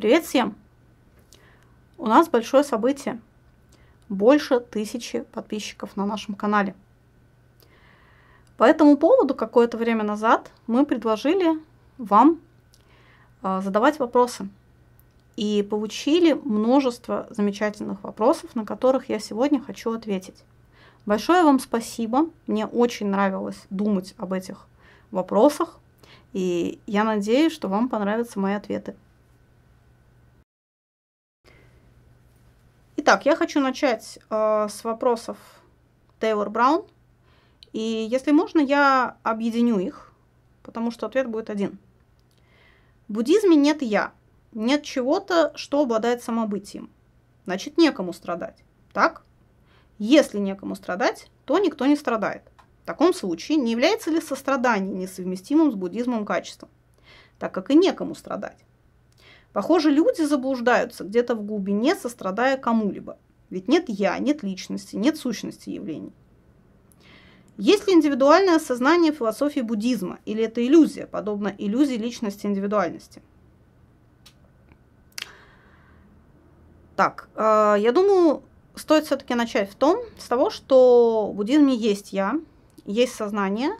Привет всем! У нас большое событие. Больше тысячи подписчиков на нашем канале. По этому поводу какое-то время назад мы предложили вам э, задавать вопросы. И получили множество замечательных вопросов, на которых я сегодня хочу ответить. Большое вам спасибо. Мне очень нравилось думать об этих вопросах. И я надеюсь, что вам понравятся мои ответы. Итак, я хочу начать э, с вопросов Тейлор Браун. И если можно, я объединю их, потому что ответ будет один. В буддизме нет «я», нет чего-то, что обладает самобытием. Значит, некому страдать. Так? Если некому страдать, то никто не страдает. В таком случае не является ли сострадание несовместимым с буддизмом качеством, так как и некому страдать? Похоже, люди заблуждаются где-то в глубине, сострадая кому-либо. Ведь нет «я», нет личности, нет сущности явлений. Есть ли индивидуальное сознание философии буддизма, или это иллюзия, подобно иллюзии личности индивидуальности? Так, э, я думаю, стоит все-таки начать в том, с того, что в буддизме есть я, есть сознание.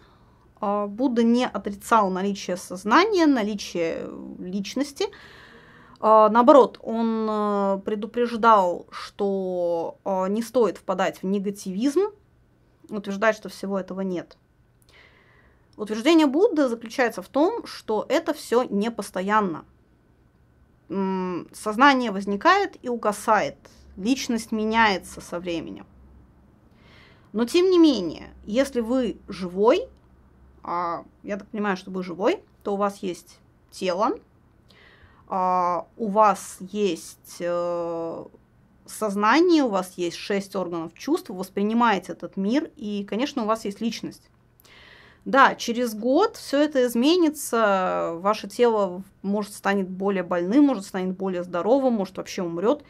Э, Будда не отрицал наличие сознания, наличие личности – наоборот, он э, предупреждал, что э, не стоит впадать в негативизм, утверждать, что всего этого нет. Утверждение Будды заключается в том, что это все непостоянно. Сознание возникает и угасает, личность меняется со временем. Но тем не менее, если вы живой, а я так понимаю, что вы живой, то у вас есть тело, а, у вас есть э, сознание, у вас есть шесть органов чувств, вы воспринимаете этот мир, и, конечно, у вас есть личность. Да, через год все это изменится, ваше тело может станет более больным, может станет более здоровым, может вообще умрет,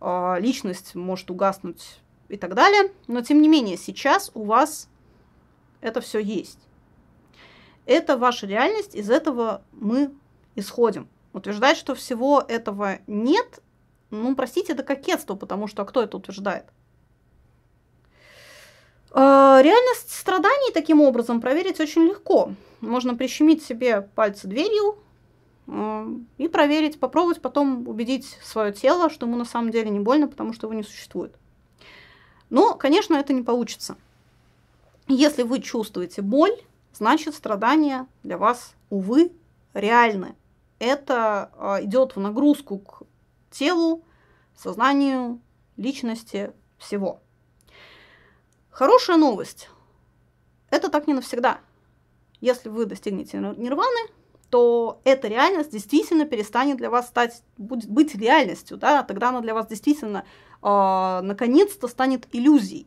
а, личность может угаснуть и так далее. Но тем не менее, сейчас у вас это все есть. Это ваша реальность, из этого мы исходим. Утверждать, что всего этого нет, ну, простите, это кокетство, потому что а кто это утверждает? Э, реальность страданий таким образом проверить очень легко. Можно прищемить себе пальцы дверью э, и проверить, попробовать потом убедить свое тело, что ему на самом деле не больно, потому что его не существует. Но, конечно, это не получится. Если вы чувствуете боль, значит страдания для вас, увы, реальны это а, идет в нагрузку к телу, сознанию, личности, всего. Хорошая новость. Это так не навсегда. Если вы достигнете нирваны, то эта реальность действительно перестанет для вас стать, будет быть реальностью, да, тогда она для вас действительно э, наконец-то станет иллюзией.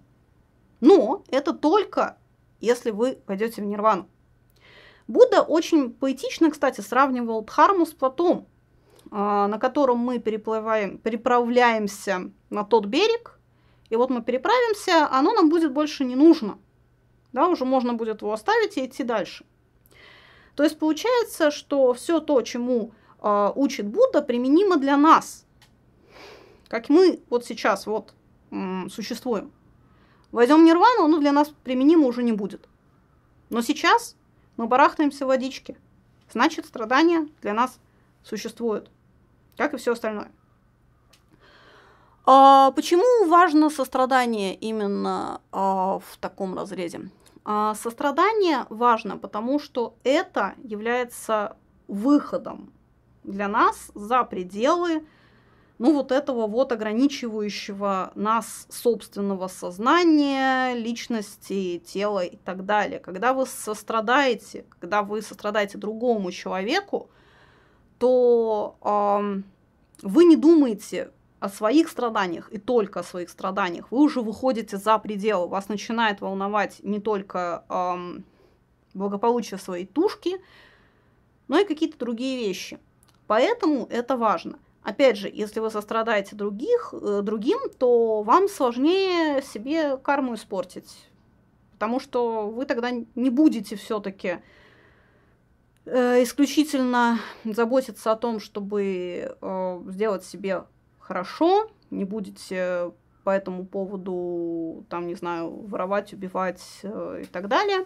Но это только если вы пойдете в нирвану. Будда очень поэтично, кстати, сравнивал Дхарму с плотом, а, на котором мы переплываем, переправляемся на тот берег, и вот мы переправимся, оно нам будет больше не нужно. Да, уже можно будет его оставить и идти дальше. То есть получается, что все то, чему э, учит Будда, применимо для нас. Как мы вот сейчас вот м, существуем. Войдем в нирвану, оно для нас применимо уже не будет. Но сейчас мы барахтаемся в водичке. Значит, страдания для нас существуют, как и все остальное. А почему важно сострадание именно а, в таком разрезе? А, сострадание важно, потому что это является выходом для нас за пределы ну, вот этого вот ограничивающего нас собственного сознания, личности, тела и так далее. Когда вы сострадаете, когда вы сострадаете другому человеку, то э, вы не думаете о своих страданиях и только о своих страданиях. Вы уже выходите за пределы, вас начинает волновать не только э, благополучие своей тушки, но и какие-то другие вещи. Поэтому это важно – Опять же, если вы сострадаете других, э, другим, то вам сложнее себе карму испортить. Потому что вы тогда не будете все-таки э, исключительно заботиться о том, чтобы э, сделать себе хорошо, не будете по этому поводу, там, не знаю, воровать, убивать и так далее.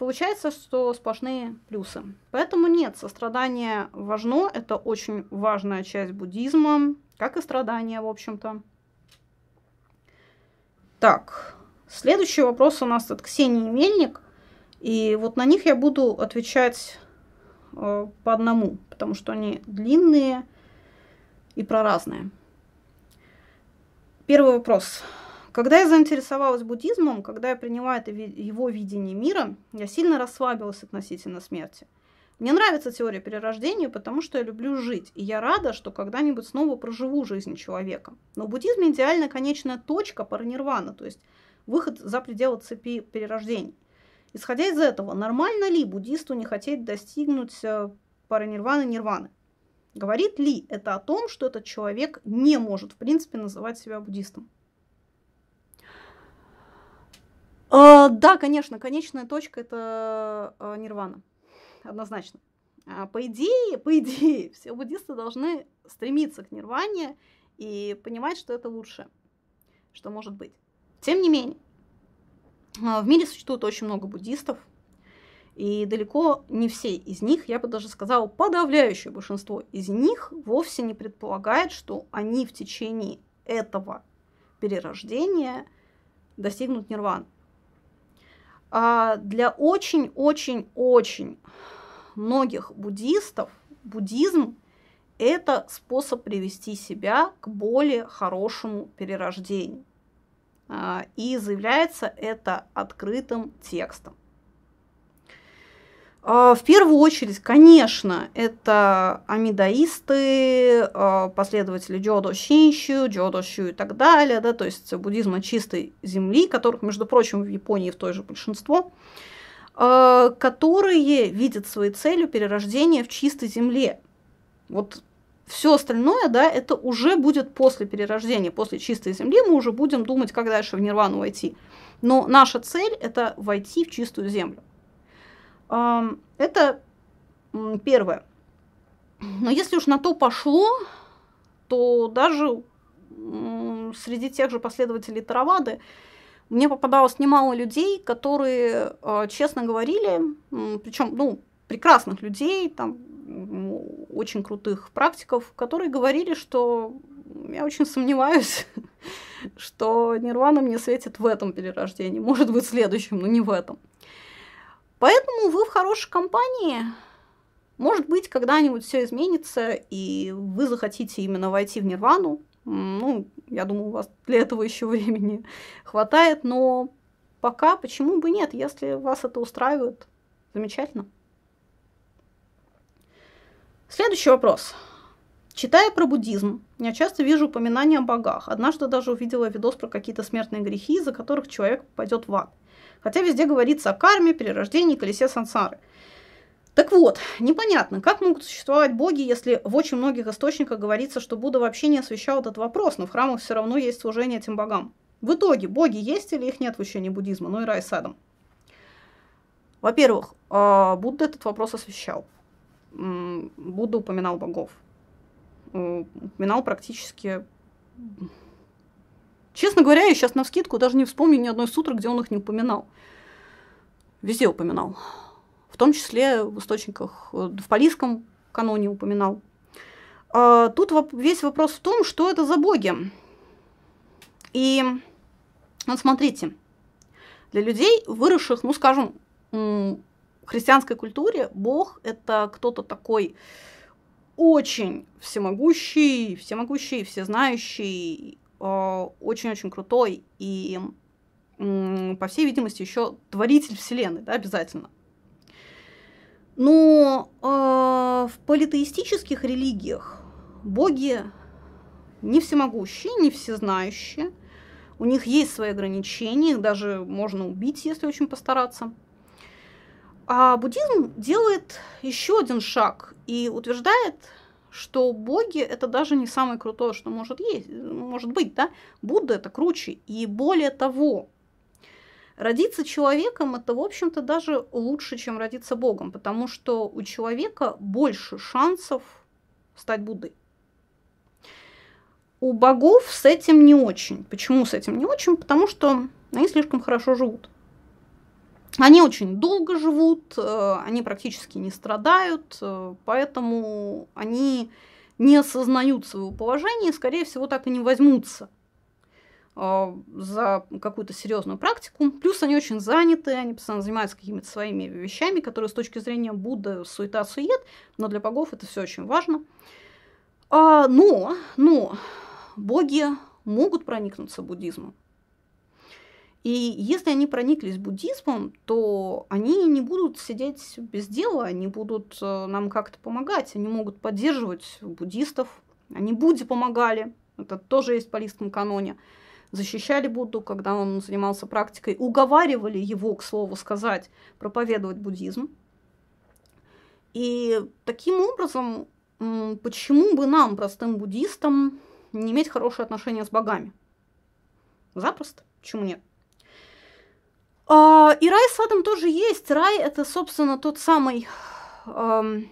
Получается, что сплошные плюсы. Поэтому нет, сострадание важно, это очень важная часть буддизма, как и страдания, в общем-то. Так, следующий вопрос у нас от Ксении Мельник. И вот на них я буду отвечать э, по одному, потому что они длинные и проразные. Первый вопрос. Когда я заинтересовалась буддизмом, когда я приняла это его видение мира, я сильно расслабилась относительно смерти. Мне нравится теория перерождения, потому что я люблю жить, и я рада, что когда-нибудь снова проживу жизнь человека. Но в буддизме идеальная конечная точка паранирвана, то есть выход за пределы цепи перерождений. Исходя из этого, нормально ли буддисту не хотеть достигнуть э, паранирваны нирваны? Говорит ли это о том, что этот человек не может, в принципе, называть себя буддистом? Э, да, конечно, конечная точка это э, нирвана. Однозначно. А по идее, по идее, все буддисты должны стремиться к нирване и понимать, что это лучшее, что может быть. Тем не менее, э, в мире существует очень много буддистов, и далеко не все из них, я бы даже сказала, подавляющее большинство из них вовсе не предполагает, что они в течение этого перерождения достигнут нирваны. А для очень-очень-очень многих буддистов буддизм – это способ привести себя к более хорошему перерождению. А, и заявляется это открытым текстом. А, в первую очередь, конечно, это амидаисты, а, последователи Джодо Шинщу, Джодо Щу и так далее, да, то есть буддизма чистой земли, которых, между прочим, в Японии в той же большинство, а, которые видят своей целью перерождение в чистой земле. Вот все остальное, да, это уже будет после перерождения, после чистой земли, мы уже будем думать, как дальше в нирвану войти. Но наша цель – это войти в чистую землю. Это первое. Но если уж на то пошло, то даже среди тех же последователей Таравады мне попадалось немало людей, которые а, честно говорили, причем, ну, прекрасных людей, там, очень крутых практиков, которые говорили, что я очень сомневаюсь, что нирвана мне светит в этом перерождении, может быть, в следующем, но не в этом. Поэтому вы в хорошей компании. Может быть, когда-нибудь все изменится, и вы захотите именно войти в нирвану. Ну, я думаю, у вас для этого еще времени хватает, но пока почему бы нет, если вас это устраивает, замечательно. Следующий вопрос. Читая про буддизм, я часто вижу упоминания о богах. Однажды даже увидела видос про какие-то смертные грехи, из-за которых человек пойдет в ад. Хотя везде говорится о карме, перерождении, колесе сансары. Так вот, непонятно, как могут существовать боги, если в очень многих источниках говорится, что Будда вообще не освещал этот вопрос, но в храмах все равно есть служение этим богам. В итоге, боги есть или их нет в учении буддизма, ну и рай с адом? Во-первых, а, Будда этот вопрос освещал. Будда упоминал богов. Упоминал практически Честно говоря, я сейчас на вскидку даже не вспомню ни одной сутры, где он их не упоминал. Везде упоминал. В том числе в источниках, э, в палийском каноне упоминал. А, тут весь вопрос в том, что это за боги. И вот смотрите, для людей, выросших, ну, скажем, в христианской культуре, Бог – это кто-то такой очень всемогущий, всемогущий, всезнающий, очень-очень крутой и, по всей видимости, еще творитель Вселенной, да, обязательно. Но э, в политеистических религиях боги не всемогущие, не всезнающие. У них есть свои ограничения, их даже можно убить, если очень постараться. А буддизм делает еще один шаг и утверждает, что боги это даже не самое крутое, что может есть, может быть, да? Будда это круче. И более того, Родиться человеком это, в общем-то, даже лучше, чем родиться Богом, потому что у человека больше шансов стать Буддой. У богов с этим не очень. Почему с этим не очень? Потому что они слишком хорошо живут. Они очень долго живут, э, они практически не страдают, э, поэтому они не осознают своего положения и, скорее всего, так и не возьмутся э, за какую-то серьезную практику. Плюс они очень заняты, они постоянно занимаются какими-то своими вещами, которые с точки зрения Будды суета-сует, но для богов это все очень важно. А, но, но боги могут проникнуться буддизмом. И если они прониклись буддизмом, то они не будут сидеть без дела, они будут э, нам как-то помогать, они могут поддерживать буддистов, они Будде помогали, это тоже есть в палистском каноне, защищали Будду, когда он занимался практикой, уговаривали его, к слову сказать, проповедовать буддизм. И таким образом, почему бы нам, простым буддистам, не иметь хорошие отношения с богами? Запросто. Почему нет? А, и рай с адом тоже есть. Рай это, собственно, тот самый, эм,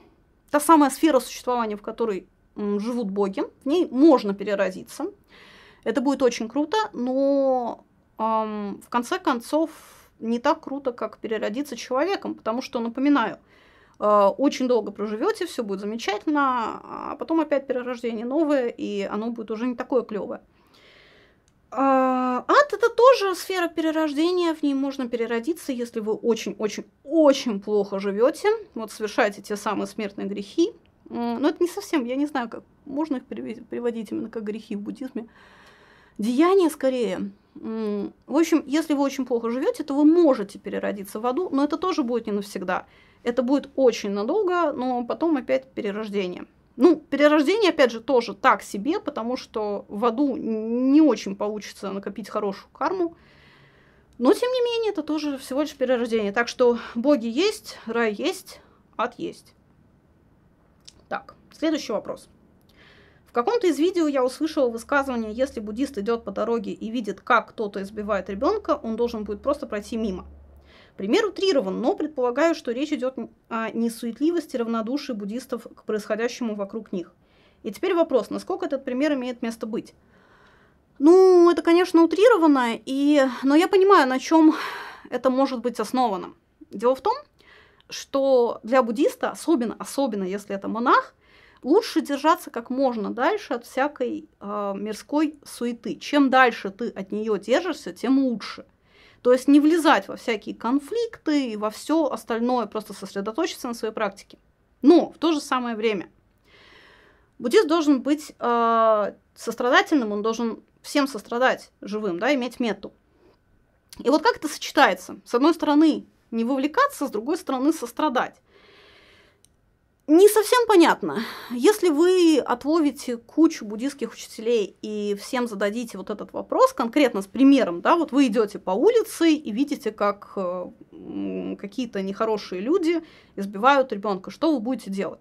та самая сфера существования, в которой живут боги. В ней можно переродиться. Это будет очень круто, но эм, в конце концов не так круто, как переродиться человеком, потому что, напоминаю, э, очень долго проживете, все будет замечательно, а потом опять перерождение новое, и оно будет уже не такое клевое. А, ад это тоже сфера перерождения, в ней можно переродиться, если вы очень-очень-очень плохо живете, вот совершаете те самые смертные грехи. Но это не совсем, я не знаю, как можно их переводить именно как грехи в буддизме. Деяния скорее. В общем, если вы очень плохо живете, то вы можете переродиться в аду, но это тоже будет не навсегда. Это будет очень надолго, но потом опять перерождение. Ну, перерождение, опять же, тоже так себе, потому что в аду не очень получится накопить хорошую карму. Но, тем не менее, это тоже всего лишь перерождение. Так что боги есть, рай есть, ад есть. Так, следующий вопрос. В каком-то из видео я услышала высказывание, если буддист идет по дороге и видит, как кто-то избивает ребенка, он должен будет просто пройти мимо. Пример утрирован, но предполагаю, что речь идет о несуетливости, равнодушии буддистов к происходящему вокруг них. И теперь вопрос, насколько этот пример имеет место быть? Ну, это, конечно, утрировано, и... но я понимаю, на чем это может быть основано. Дело в том, что для буддиста, особенно, особенно если это монах, лучше держаться как можно дальше от всякой э, мирской суеты. Чем дальше ты от нее держишься, тем лучше – то есть не влезать во всякие конфликты и во все остальное, просто сосредоточиться на своей практике. Но в то же самое время буддист должен быть э, сострадательным, он должен всем сострадать живым, да, иметь мету. И вот как это сочетается? С одной стороны, не вовлекаться, с другой стороны, сострадать. Не совсем понятно. Если вы отловите кучу буддийских учителей и всем зададите вот этот вопрос конкретно с примером, да, вот вы идете по улице и видите, как э, какие-то нехорошие люди избивают ребенка, что вы будете делать?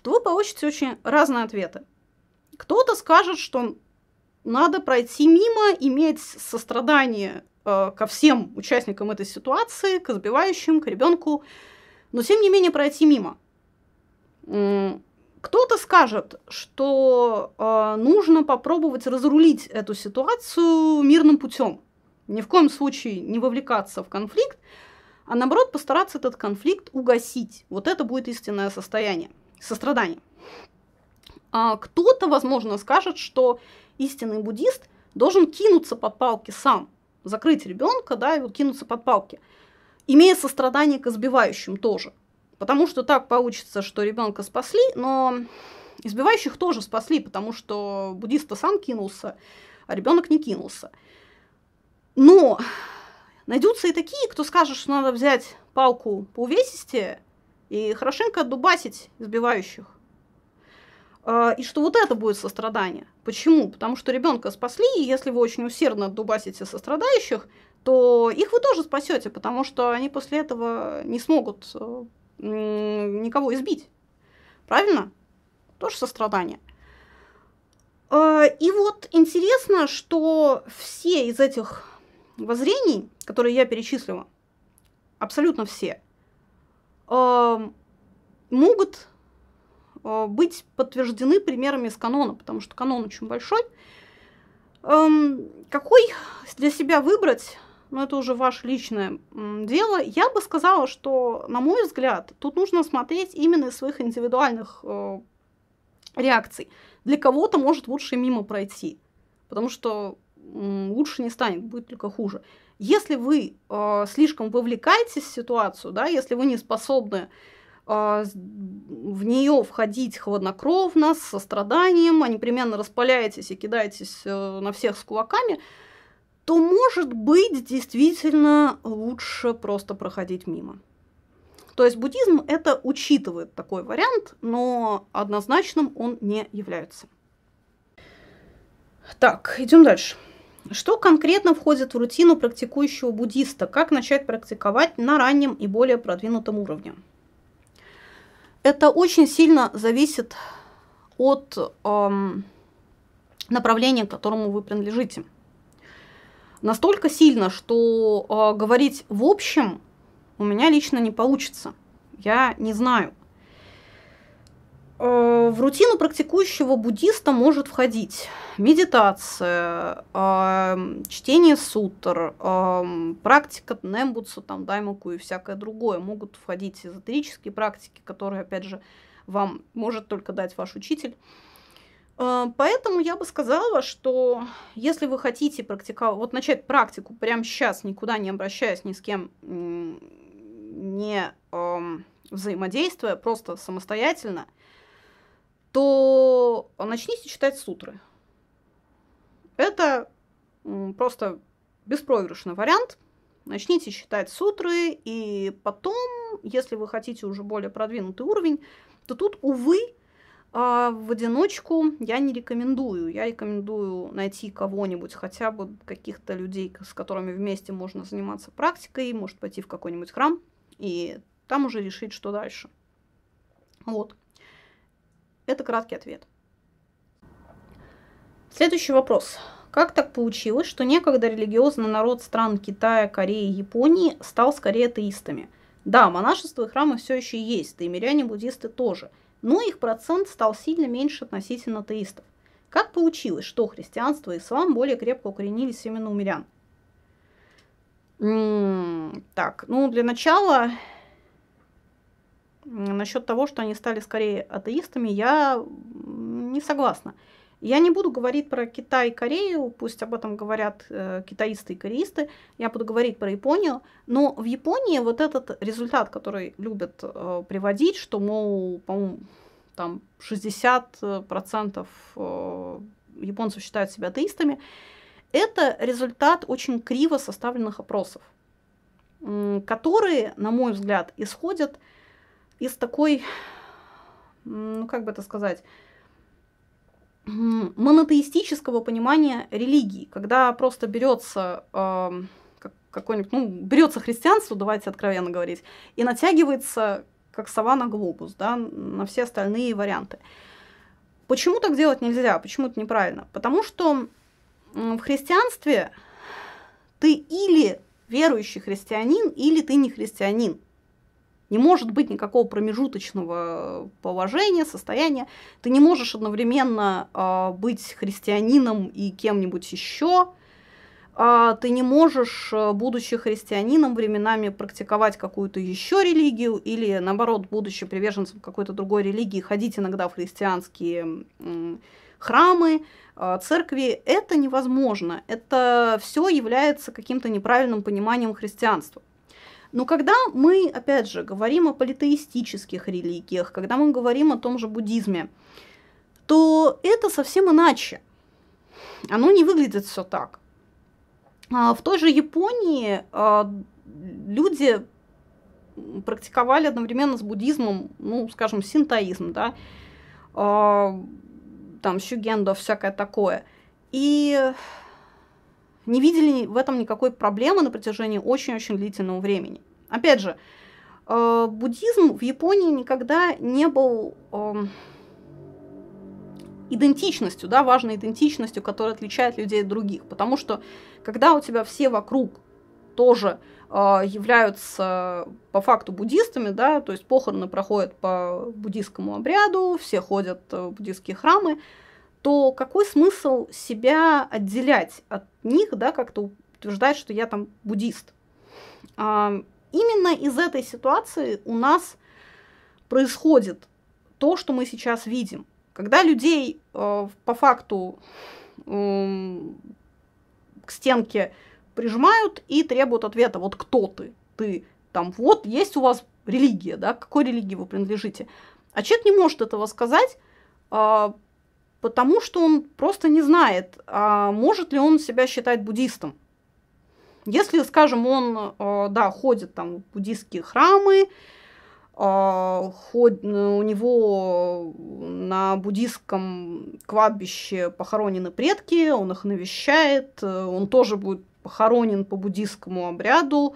То вы получите очень разные ответы. Кто-то скажет, что надо пройти мимо, иметь сострадание э, ко всем участникам этой ситуации, к избивающим, к ребенку, но тем не менее пройти мимо – кто-то скажет, что э, нужно попробовать разрулить эту ситуацию мирным путем. Ни в коем случае не вовлекаться в конфликт, а наоборот постараться этот конфликт угасить. Вот это будет истинное состояние, сострадание. А кто-то, возможно, скажет, что истинный буддист должен кинуться под палки сам, закрыть ребенка, да, и вот кинуться под палки, имея сострадание к избивающим тоже – Потому что так получится, что ребенка спасли, но избивающих тоже спасли, потому что буддист сам кинулся, а ребенок не кинулся. Но найдутся и такие, кто скажет, что надо взять палку по увесисти и хорошенько отдубасить избивающих. А, и что вот это будет сострадание. Почему? Потому что ребенка спасли, и если вы очень усердно отдубасите сострадающих, то их вы тоже спасете, потому что они после этого не смогут э, никого избить. Правильно? Тоже сострадание. А, и вот интересно, что все из этих воззрений, которые я перечислила, абсолютно все, э, могут э, быть подтверждены примерами из канона, потому что канон очень большой. Эм, какой для себя выбрать, ну это уже ваше личное дело. Я бы сказала, что, на мой взгляд, тут нужно смотреть именно из своих индивидуальных э, реакций. Для кого-то может лучше мимо пройти, потому что лучше не станет, будет только хуже. Если вы э, слишком вовлекаетесь в ситуацию, да, если вы не способны э, в нее входить хладнокровно, с состраданием, а непременно распаляетесь и кидаетесь э, на всех с кулаками, то, может быть, действительно лучше просто проходить мимо. То есть буддизм это учитывает такой вариант, но однозначным он не является. Так, идем дальше. Что конкретно входит в рутину практикующего буддиста? Как начать практиковать на раннем и более продвинутом уровне? Это очень сильно зависит от эм, направления, к которому вы принадлежите. Настолько сильно, что э, говорить в общем у меня лично не получится. Я не знаю. Э, в рутину практикующего буддиста может входить медитация, э, чтение сутр, э, практика нембутсу, там, даймоку и всякое другое. Могут входить эзотерические практики, которые, опять же, вам может только дать ваш учитель. Поэтому я бы сказала, что если вы хотите практиковать, вот начать практику прямо сейчас, никуда не обращаясь ни с кем, не взаимодействуя, просто самостоятельно – то начните читать сутры. Это просто беспроигрышный вариант. Начните читать сутры, и потом, если вы хотите уже более продвинутый уровень, то тут, увы, а, в одиночку я не рекомендую. Я рекомендую найти кого-нибудь, хотя бы каких-то людей, с которыми вместе можно заниматься практикой, может пойти в какой-нибудь храм и там уже решить, что дальше. Вот. Это краткий ответ. Следующий вопрос. Как так получилось, что некогда религиозный народ стран Китая, Кореи Японии стал скорее атеистами? Да, монашество и храмы все еще есть, да и миряне-буддисты тоже, но их процент стал сильно меньше относительно атеистов. Как получилось, что христианство и ислам более крепко укоренились именно у мирян? Так, ну для начала Насчет того, что они стали скорее атеистами, я не согласна. Я не буду говорить про Китай и Корею, пусть об этом говорят э, китаисты и кореисты, я буду говорить про Японию, но в Японии вот этот результат, который любят э, приводить, что, мол, по-моему, там 60% э, японцев считают себя атеистами, это результат очень криво составленных опросов, которые, на мой взгляд, исходят из такой, ну как бы это сказать, монотеистического понимания религии, когда просто берется э, какой-нибудь, ну, берется христианство, давайте откровенно говорить, и натягивается как сова на глобус, да, на все остальные варианты. Почему так делать нельзя? Почему это неправильно? Потому что в христианстве ты или верующий христианин, или ты не христианин. Не может быть никакого промежуточного положения, состояния. Ты не можешь одновременно э, быть христианином и кем-нибудь еще. Э, ты не можешь, будучи христианином, временами практиковать какую-то еще религию или, наоборот, будучи приверженцем какой-то другой религии, ходить иногда в христианские э, храмы, э, церкви. Это невозможно. Это все является каким-то неправильным пониманием христианства. Но когда мы, опять же, говорим о политеистических религиях, когда мы говорим о том же буддизме, то это совсем иначе. Оно не выглядит все так. А в той же Японии а, люди практиковали одновременно с буддизмом, ну, скажем, синтоизм, да, а, там, щугендо, всякое такое. И не видели в этом никакой проблемы на протяжении очень-очень длительного времени. Опять же, э, буддизм в Японии никогда не был э, идентичностью, да, важной идентичностью, которая отличает людей от других. Потому что когда у тебя все вокруг тоже э, являются по факту буддистами, да, то есть похороны проходят по буддийскому обряду, все ходят в буддийские храмы, то какой смысл себя отделять от них, да, как-то утверждать, что я там буддист? А, именно из этой ситуации у нас происходит то, что мы сейчас видим. Когда людей э, по факту э, к стенке прижимают и требуют ответа, вот кто ты, ты там, вот есть у вас религия, да, к какой религии вы принадлежите. А человек не может этого сказать, э, потому что он просто не знает, а может ли он себя считать буддистом. Если, скажем, он, э, да, ходит там в буддийские храмы, а, ход, у него на буддийском кладбище похоронены предки, он их навещает, он тоже будет похоронен по буддийскому обряду.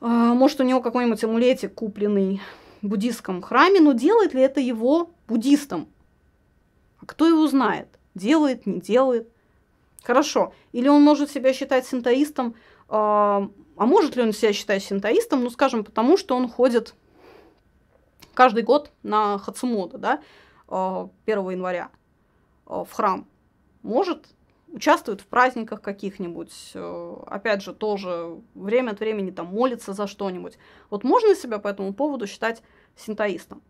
Может, у него какой-нибудь амулетик купленный в буддийском храме, но делает ли это его буддистом? А кто его знает? Делает, не делает? Хорошо. Или он может себя считать синтоистом, а, а может ли он себя считать синтоистом, ну, скажем, потому что он ходит каждый год на Хацумода, да, 1 э, января э, в храм, может, участвует в праздниках каких-нибудь, э, опять же, тоже время от времени там молится за что-нибудь. Вот можно себя по этому поводу считать синтоистом?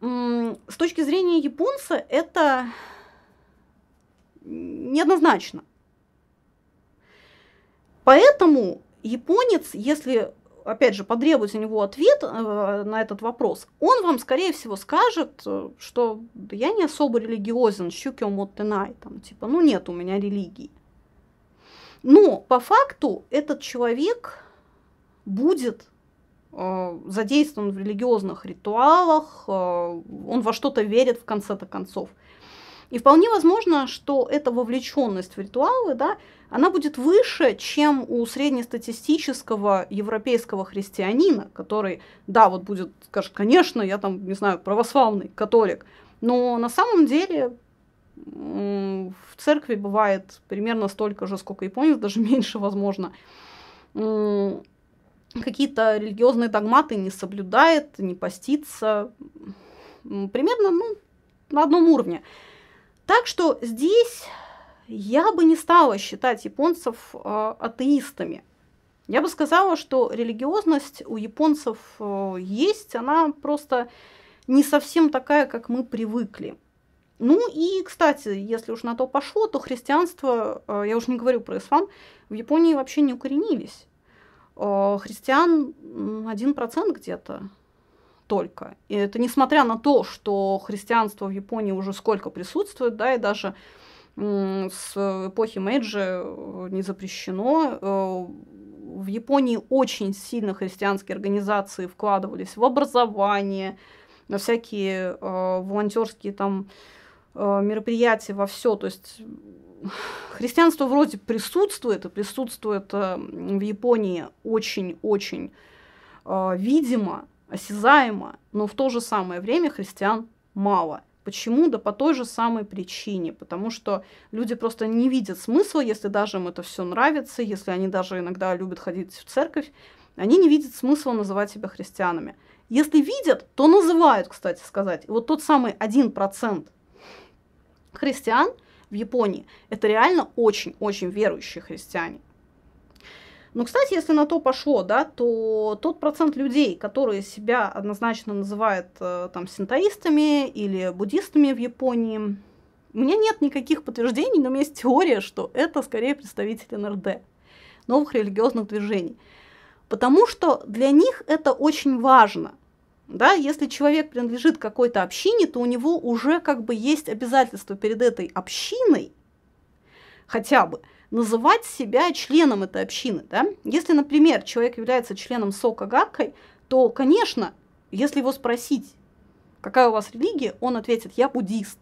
С точки зрения японца это неоднозначно. Поэтому японец, если опять же, потребуете у него ответ э, на этот вопрос, он вам, скорее всего, скажет, э, что я не особо религиозен, щукио моттенай, там, типа, ну нет у меня религии. Но по факту этот человек будет задействован в религиозных ритуалах, э, он во что-то верит в конце-то концов. И вполне возможно, что эта вовлеченность в ритуалы, да, она будет выше, чем у среднестатистического европейского христианина, который, да, вот будет, скажет, конечно, я там, не знаю, православный католик, но на самом деле в церкви бывает примерно столько же, сколько японец, даже меньше, возможно. Какие-то религиозные догматы не соблюдает, не постится. Примерно ну, на одном уровне. Так что здесь я бы не стала считать японцев э, атеистами. Я бы сказала, что религиозность у японцев э, есть, она просто не совсем такая, как мы привыкли. Ну и, кстати, если уж на то пошло, то христианство, э, я уж не говорю про ислам, в Японии вообще не укоренились. Э, христиан 1% где-то только. И это несмотря на то, что христианство в Японии уже сколько присутствует, да, и даже с эпохи Мэйджи э, не запрещено. Э, в Японии очень сильно христианские организации вкладывались в образование, на всякие волонтерские там э, мероприятия, во все. То есть христианство вроде присутствует, и присутствует э, в Японии очень-очень э, видимо, осязаемо, но в то же самое время христиан мало. Почему? Да по той же самой причине. Потому что люди просто не видят смысла, если даже им это все нравится, если они даже иногда любят ходить в церковь, они не видят смысла называть себя христианами. Если видят, то называют, кстати сказать. И вот тот самый один процент христиан в Японии, это реально очень-очень верующие христиане. Но, кстати, если на то пошло, да, то тот процент людей, которые себя однозначно называют э, там синтоистами или буддистами в Японии, у меня нет никаких подтверждений, но у меня есть теория, что это скорее представители НРД, новых религиозных движений. Потому что для них это очень важно. Да, если человек принадлежит какой-то общине, то у него уже как бы есть обязательство перед этой общиной, хотя бы, называть себя членом этой общины. Да? Если, например, человек является членом Сока Гаккой, то, конечно, если его спросить, какая у вас религия, он ответит, я буддист.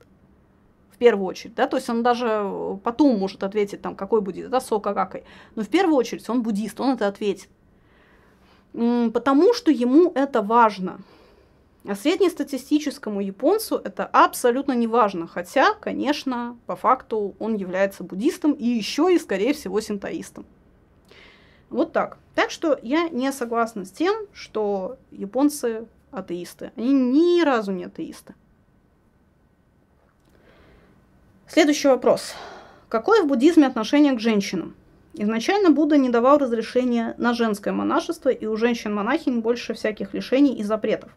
В первую очередь, да, то есть он даже потом может ответить, там, какой буддист, да, Сока Гаккой. Но в первую очередь он буддист, он это ответит. Потому что ему это важно. А среднестатистическому японцу это абсолютно не важно, хотя, конечно, по факту он является буддистом и еще и, скорее всего, синтоистом. Вот так. Так что я не согласна с тем, что японцы атеисты. Они ни разу не атеисты. Следующий вопрос. Какое в буддизме отношение к женщинам? Изначально Будда не давал разрешения на женское монашество, и у женщин-монахинь больше всяких лишений и запретов.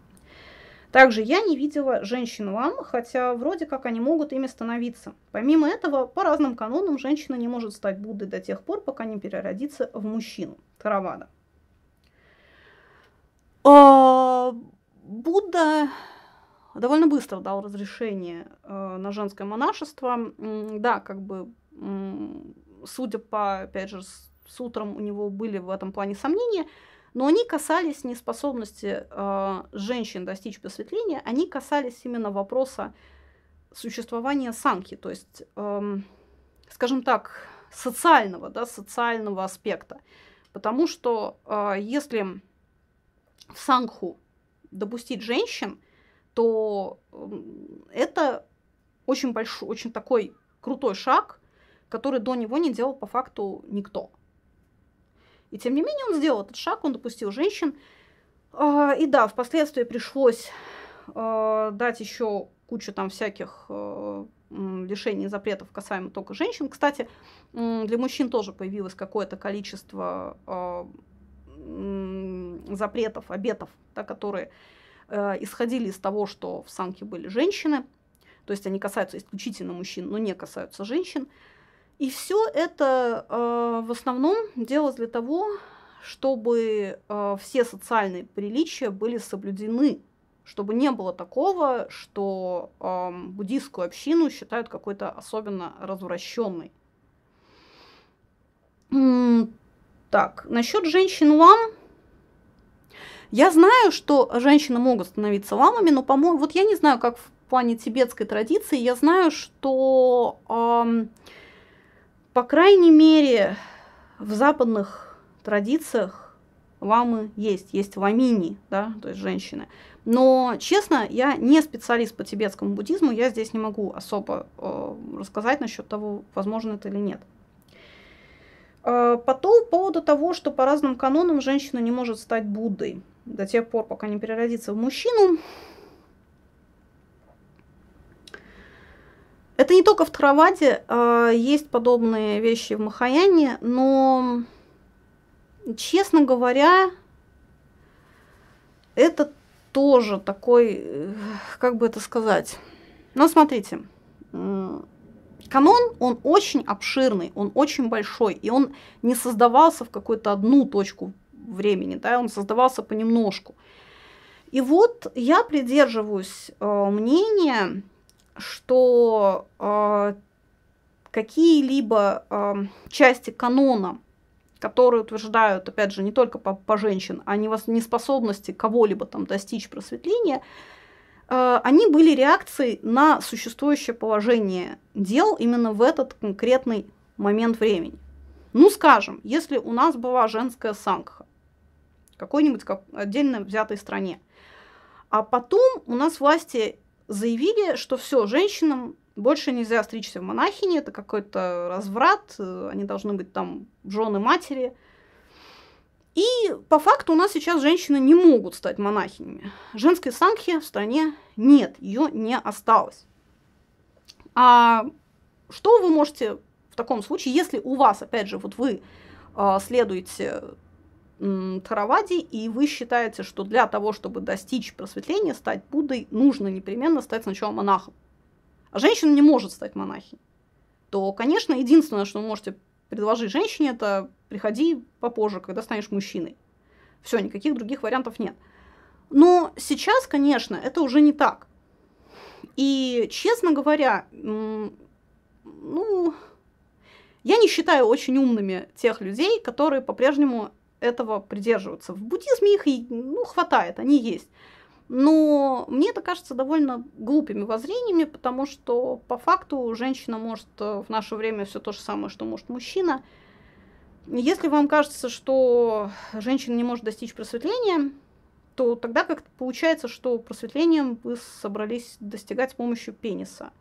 Также я не видела женщин-лам, хотя вроде как они могут ими становиться. Помимо этого, по разным канонам женщина не может стать Буддой до тех пор, пока не переродится в мужчину. Таравада. А, Будда довольно быстро дал разрешение э, на женское монашество. Да, как бы, судя по, опять же, с утром у него были в этом плане сомнения, но они касались неспособности э, женщин достичь просветления, они касались именно вопроса существования санки, то есть, э, скажем так, социального, да, социального аспекта. Потому что э, если в сангху допустить женщин, то это очень большой, очень такой крутой шаг, который до него не делал по факту никто. И тем не менее он сделал этот шаг, он допустил женщин. А, и да, впоследствии пришлось а, дать еще кучу там всяких а, лишений и запретов касаемо только женщин. Кстати, для мужчин тоже появилось какое-то количество запретов, обетов, да, которые исходили из того, что в санке были женщины. То есть они касаются исключительно мужчин, но не касаются женщин. И все это э, в основном делалось для того, чтобы э, все социальные приличия были соблюдены, чтобы не было такого, что э, буддийскую общину считают какой-то особенно развращенной. Так, насчет женщин лам. Я знаю, что женщины могут становиться ламами, но, по-моему, вот я не знаю, как в плане тибетской традиции, я знаю, что э, по крайней мере, в западных традициях ламы есть, есть ламини, да, то есть женщины. Но, честно, я не специалист по тибетскому буддизму, я здесь не могу особо э, рассказать насчет того, возможно это или нет. Э, по поводу того, что по разным канонам женщина не может стать Буддой до тех пор, пока не переродится в мужчину, Это не только в Тхараваде, э, есть подобные вещи в Махаяне, но, честно говоря, это тоже такой, э, как бы это сказать. Ну, смотрите, канон, он очень обширный, он очень большой, и он не создавался в какую-то одну точку времени, да, он создавался понемножку. И вот я придерживаюсь э, мнения, что э, какие-либо э, части канона, которые утверждают, опять же, не только по, по женщин, а неспособности кого-либо там достичь просветления, э, они были реакцией на существующее положение дел именно в этот конкретный момент времени. Ну, скажем, если у нас была женская сангха, какой-нибудь как отдельно взятой стране, а потом у нас власти заявили, что все, женщинам больше нельзя стричься в монахини, это какой-то разврат, они должны быть там жены матери. И по факту у нас сейчас женщины не могут стать монахинями. Женской санхи в стране нет, ее не осталось. А что вы можете в таком случае, если у вас, опять же, вот вы э, следуете Таравади, и вы считаете, что для того, чтобы достичь просветления, стать Буддой, нужно непременно стать сначала монахом. А женщина не может стать монахиней. То, конечно, единственное, что вы можете предложить женщине, это приходи попозже, когда станешь мужчиной. Все, никаких других вариантов нет. Но сейчас, конечно, это уже не так. И, честно говоря, ну, я не считаю очень умными тех людей, которые по-прежнему этого придерживаться. В буддизме их ну, хватает, они есть. Но мне это кажется довольно глупыми воззрениями, потому что по факту женщина может э, в наше время все то же самое, что может мужчина. Если вам кажется, что женщина не может достичь просветления, то тогда как получается, что просветлением вы собрались достигать с помощью пениса.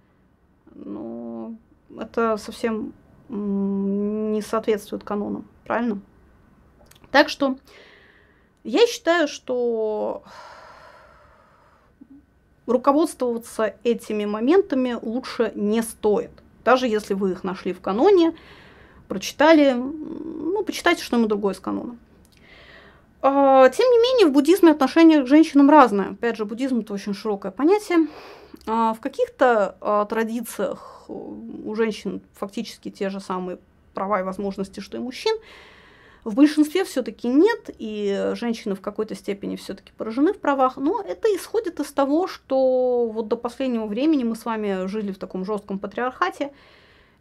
Ну, это совсем не соответствует канонам, правильно? Так что я считаю, что руководствоваться этими моментами лучше не стоит. Даже если вы их нашли в каноне, прочитали, ну, почитайте что-нибудь другое из канона. А, тем не менее, в буддизме отношение к женщинам разное. Опять же, буддизм это очень широкое понятие. А, в каких-то а, традициях у женщин фактически те же самые права и возможности, что и мужчин. В большинстве все-таки нет, и женщины в какой-то степени все-таки поражены в правах, но это исходит из того, что вот до последнего времени мы с вами жили в таком жестком патриархате,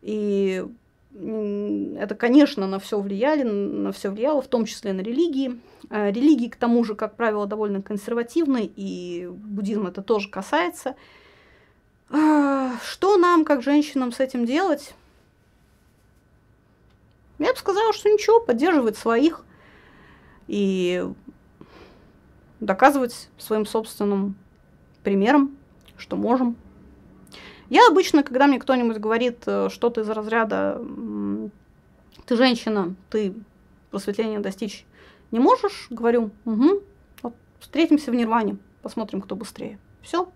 и это, конечно, на все влияли, на все влияло, в том числе на религии. Э, религии, к тому же, как правило, довольно консервативны, и буддизм это тоже касается. А, что нам, как женщинам, с этим делать? Я бы сказала, что ничего, поддерживать своих и доказывать своим собственным примером, что можем. Я обычно, когда мне кто-нибудь говорит э, что-то из разряда «ты женщина, ты просветления достичь не можешь», говорю «угу, вот, встретимся в Нирване, посмотрим, кто быстрее». Все.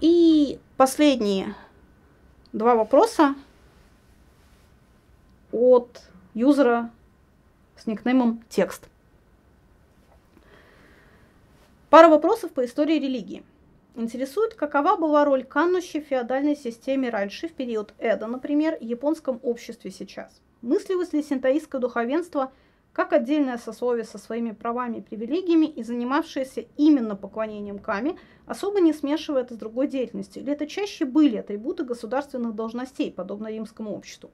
И последние два вопроса от юзера с никнеймом «Текст». Пара вопросов по истории религии. Интересует, какова была роль каннущей в феодальной системе раньше, в период Эда, например, в японском обществе сейчас. Мыслилось ли синтоистское духовенство как отдельное сословие со своими правами и привилегиями и занимавшееся именно поклонением Ками, особо не смешивая это с другой деятельностью, или это чаще были атрибуты государственных должностей, подобно римскому обществу.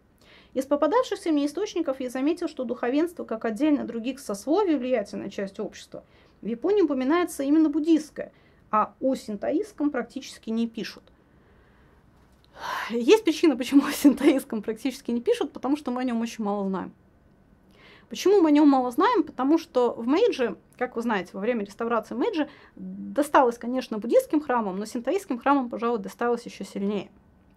Из попадавшихся мне источников я заметил, что духовенство, как отдельно других сословий, влиятельная часть общества, в Японии упоминается именно буддийское – а о синтоистском практически не пишут. Есть причина, почему о синтоистском практически не пишут, потому что мы о нем очень мало знаем. Почему мы о нем мало знаем? Потому что в Мейджи, как вы знаете, во время реставрации Мейджи досталось, конечно, буддийским храмам, но синтоистским храмам, пожалуй, досталось еще сильнее.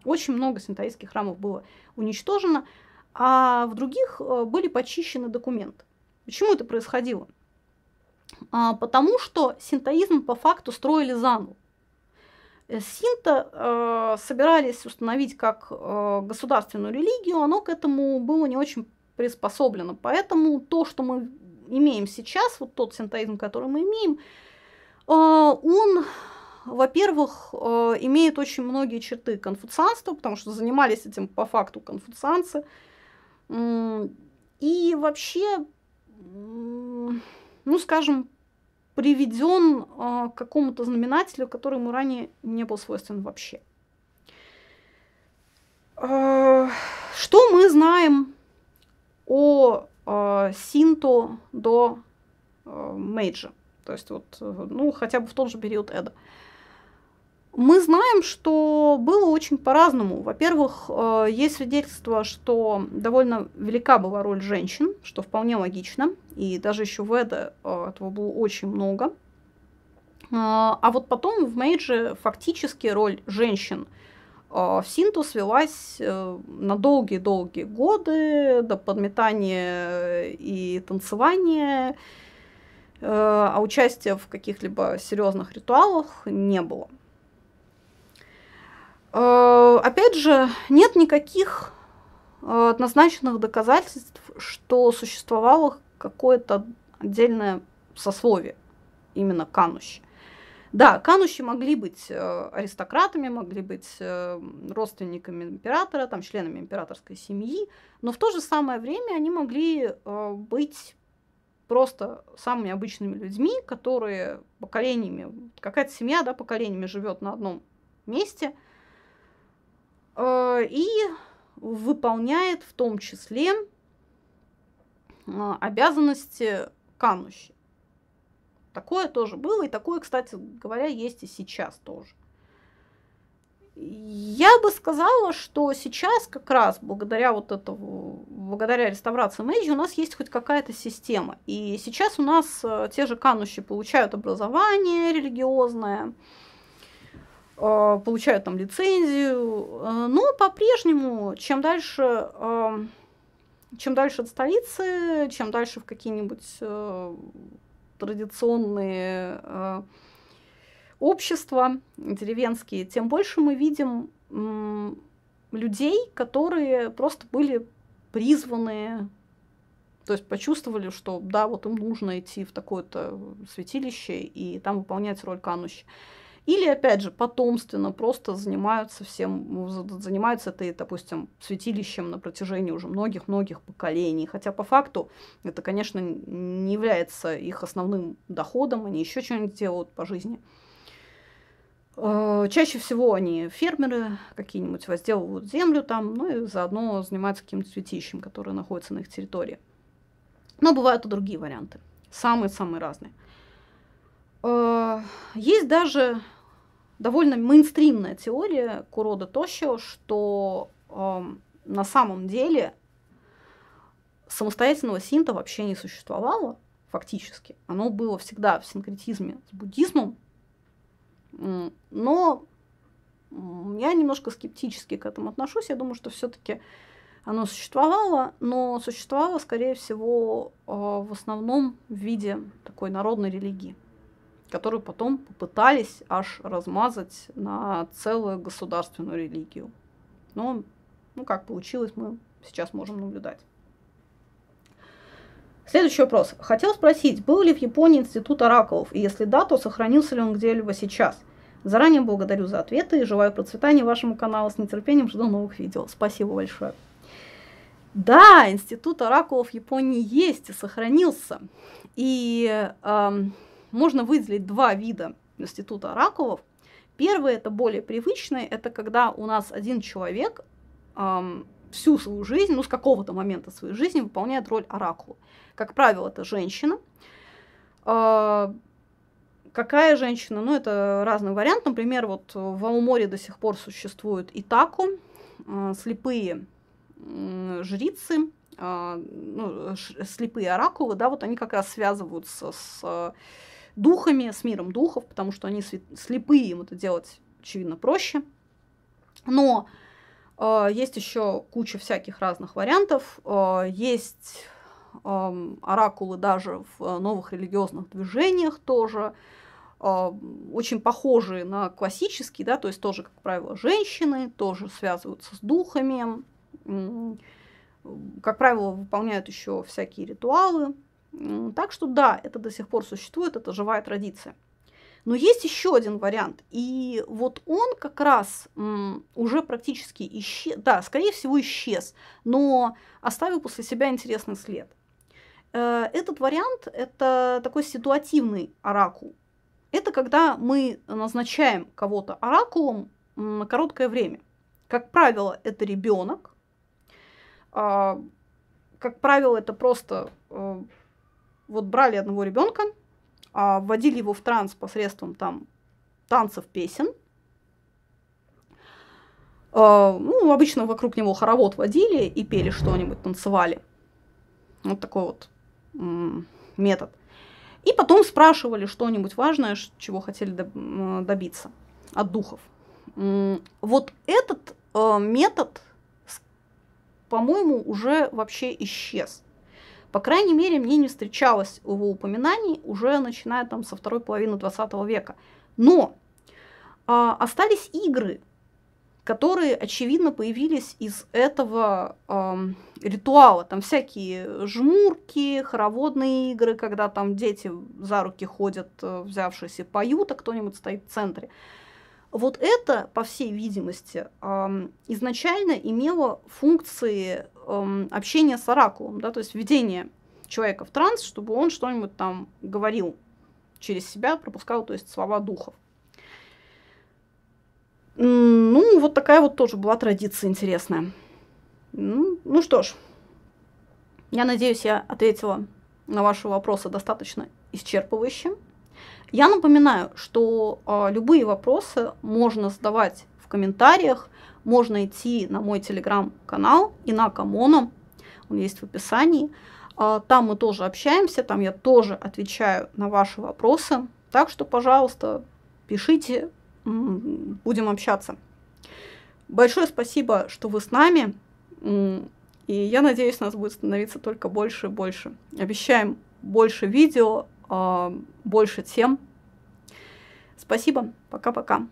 Очень много синтоистских храмов было уничтожено, а в других э, были почищены документы. Почему это происходило? А, потому что синтоизм по факту строили заново. Э, синто э, собирались установить как э, государственную религию, оно к этому было не очень приспособлено. Поэтому то, что мы имеем сейчас, вот тот синтоизм, который мы имеем, э, он, во-первых, э, имеет очень многие черты конфуцианства, потому что занимались этим по факту конфуцианцы. И вообще ну, скажем, приведен э, к какому-то знаменателю, который ему ранее не был свойствен вообще. Э, что мы знаем о э, Синто до Мейджа? То есть вот, ну, хотя бы в тот же период Эда. Э, мы знаем, что было очень по-разному. Во-первых, э, есть свидетельство, что довольно велика была роль женщин, что вполне логично, и даже еще в Эда э, этого было очень много. Э, а вот потом в Мейдже фактически роль женщин в Синту свелась на долгие-долгие годы до подметания и танцевания, а участия в каких-либо серьезных ритуалах не было. Э, опять же, нет никаких э, однозначных доказательств, что существовало какое-то отдельное сословие, именно канущие. Да, канущие могли быть э, аристократами, могли быть родственниками императора, там, членами императорской семьи, но в то же самое время они могли быть просто самыми обычными людьми, которые поколениями, какая-то семья, да, поколениями живет на одном месте – и выполняет в том числе э, обязанности канущей. Такое тоже было, и такое, кстати говоря, есть и сейчас тоже. Я бы сказала, что сейчас как раз благодаря вот этому, благодаря реставрации Мэйджи у нас есть хоть какая-то система. И сейчас у нас э, те же канущие получают образование религиозное, э, получают там лицензию, э, но по-прежнему, чем дальше, чем дальше от столицы, чем дальше в какие-нибудь традиционные общества деревенские, тем больше мы видим людей, которые просто были призваны, то есть почувствовали, что да, вот им нужно идти в такое-то святилище и там выполнять роль канущей. Или, опять же, потомственно просто занимаются всем, занимаются этой, допустим, святилищем на протяжении уже многих-многих поколений. Хотя по факту это, конечно, не является их основным доходом, они еще что-нибудь делают по жизни. Э, чаще всего они фермеры какие-нибудь возделывают землю там, ну и заодно занимаются каким-то цветищем, которое находится на их территории. Но бывают и другие варианты, самые-самые разные. Э, есть даже довольно мейнстримная теория Курода Тошио, что э, на самом деле самостоятельного синта вообще не существовало, фактически. Оно было всегда в синкретизме с буддизмом, но я немножко скептически к этому отношусь. Я думаю, что все-таки оно существовало, но существовало, скорее всего, а, в основном в виде такой народной религии, которую потом попытались аж размазать на целую государственную религию. Но, ну, как получилось, мы сейчас можем наблюдать. Следующий вопрос. Хотел спросить, был ли в Японии институт оракулов, и если да, то сохранился ли он где-либо сейчас? Заранее благодарю за ответы и желаю процветания вашему каналу. С нетерпением жду новых видео. Спасибо большое. Да, институт оракулов в Японии есть и сохранился. И э, можно выделить два вида института оракулов. Первый это более привычный, это когда у нас один человек э, всю свою жизнь, ну с какого-то момента своей жизни выполняет роль оракула. Как правило, это женщина. Э, Какая женщина? Ну, это разный вариант. Например, вот в Ауморе до сих пор существует итаку, э, слепые жрицы, э, ну, слепые оракулы, да, вот они как раз связываются с духами, с миром духов, потому что они слепые, им это делать, очевидно, проще. Но э, есть еще куча всяких разных вариантов. Э, есть э, оракулы даже в новых религиозных движениях тоже. А, очень похожие на классические, да, то есть тоже, как правило, женщины, тоже связываются с духами, как правило, выполняют еще всякие ритуалы. Так что да, это до сих пор существует, это живая традиция. Но есть еще один вариант, и вот он как раз уже практически исчез, да, скорее всего исчез, но оставил после себя интересный след. Э, этот вариант – это такой ситуативный оракул. Это когда мы назначаем кого-то оракулом на короткое время. Как правило, это ребенок. А, как правило, это просто э, вот брали одного ребенка, а, вводили его в транс посредством там танцев, песен. А, ну, обычно вокруг него хоровод водили и пели что-нибудь, танцевали. Вот такой вот метод. И потом спрашивали что-нибудь важное, чего хотели добиться от духов. Вот этот э, метод, по-моему, уже вообще исчез. По крайней мере, мне не встречалось его упоминаний уже начиная там со второй половины 20 века. Но э, остались игры, которые, очевидно, появились из этого э, ритуала. Там всякие жмурки, хороводные игры, когда там дети за руки ходят, э, взявшись и поют, а кто-нибудь стоит в центре. Вот это, по всей видимости, изначально имело функции э, общения с оракулом, да, то есть введение человека в транс, чтобы он что-нибудь там говорил через себя, пропускал, то есть слова духов. Ну, вот такая вот тоже была традиция интересная. Ну, ну что ж, я надеюсь, я ответила на ваши вопросы достаточно исчерпывающе. Я напоминаю, что э, любые вопросы можно задавать в комментариях. Можно идти на мой телеграм-канал и на Камону, он есть в описании. А, там мы тоже общаемся, там я тоже отвечаю на ваши вопросы. Так что, пожалуйста, пишите, будем общаться. Большое спасибо, что вы с нами. И я надеюсь, нас будет становиться только больше и больше. Обещаем больше видео, а, больше тем. Спасибо. Пока-пока.